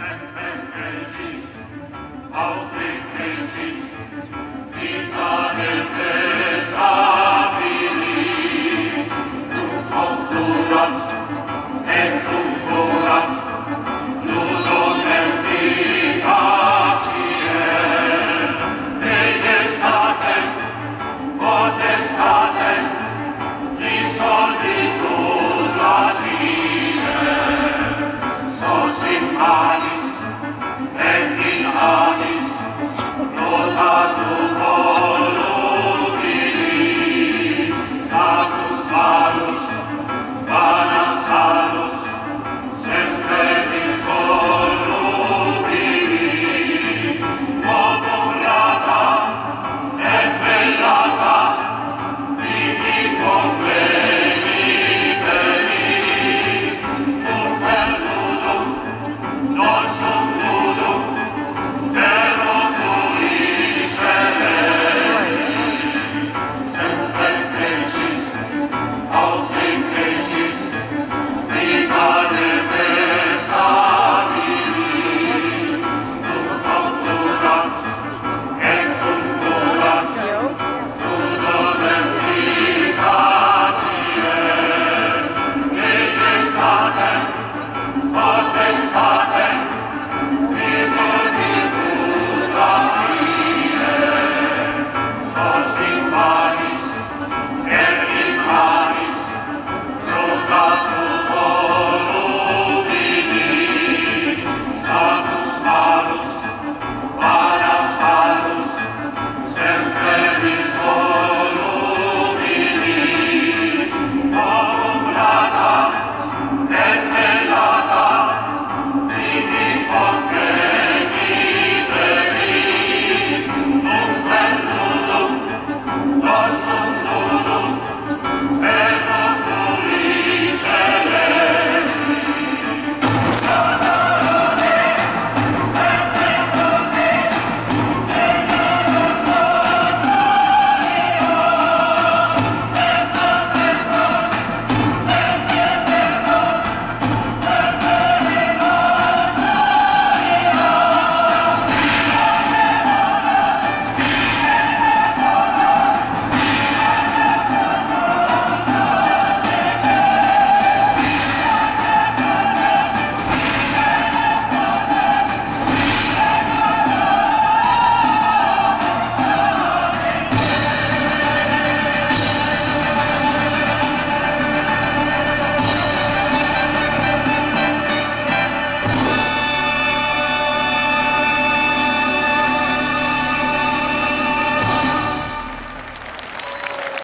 and, she's out